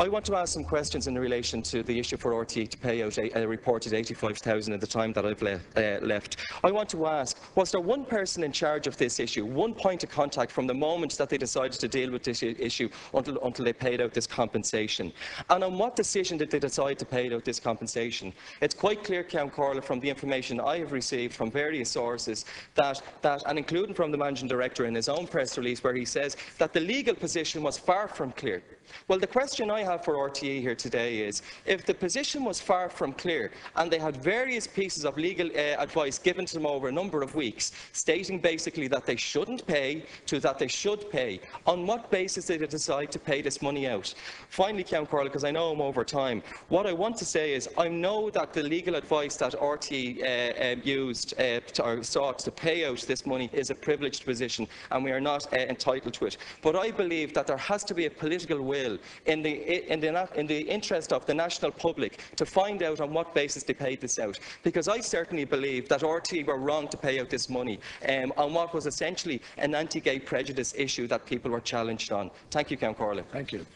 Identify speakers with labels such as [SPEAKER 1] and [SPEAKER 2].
[SPEAKER 1] I want to ask some questions in relation to the issue for RTE to pay out a, a reported 85,000 at the time that I've le uh, left. I want to ask, was there one person in charge of this issue, one point of contact from the moment that they decided to deal with this issue until, until they paid out this compensation? And on what decision did they decide to pay out this compensation? It's quite clear, Cathaoirleach, from the information I have received from various sources, that, that, and including from the Managing Director in his own press release, where he says that the legal position was far from clear. Well, the question I have for RTE here today is, if the position was far from clear and they had various pieces of legal uh, advice given to them over a number of weeks, stating basically that they shouldn't pay to that they should pay, on what basis did they decide to pay this money out? Finally, Cathaoirleach, because I know I'm over time, what I want to say is I know that the legal advice that RTE uh, uh, used uh, to, or sought to pay out this money is a privileged position and we are not uh, entitled to it. But I believe that there has to be a political will in in, the, in the interest of the national public to find out on what basis they paid this out. Because I certainly believe that RT were wrong to pay out this money um, on what was essentially an anti-gay prejudice issue that people were challenged on. Thank you, Cathaoirleach.
[SPEAKER 2] Thank you.